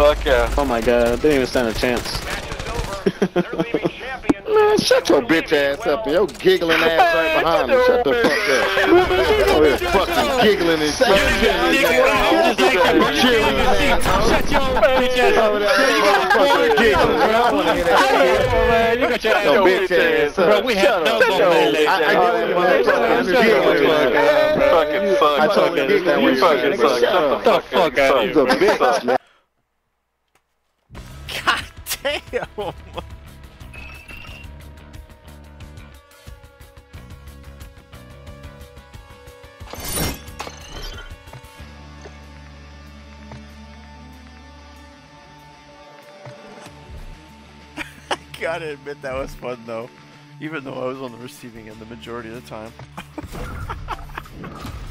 Fuck yeah. Oh my god, didn't even stand a chance. Man, shut your bitch ass up. Yo giggling ass right behind me. Shut the fuck up. Oh, yeah, fucking giggling and shit. Shut your bitch ass up. Fucking giggling, bro. I wanna hear that shit. You got your Your bitch ass up. Bro, we had Shut no up. melee. I, I get what motherfuckers giggling. Fucking fuck. I totally understand what You you're fucking saying. suck. Shut Shut up. the fuck out You's a bitch, man. Damn. I gotta admit that was fun though. Even though I was on the receiving end the majority of the time.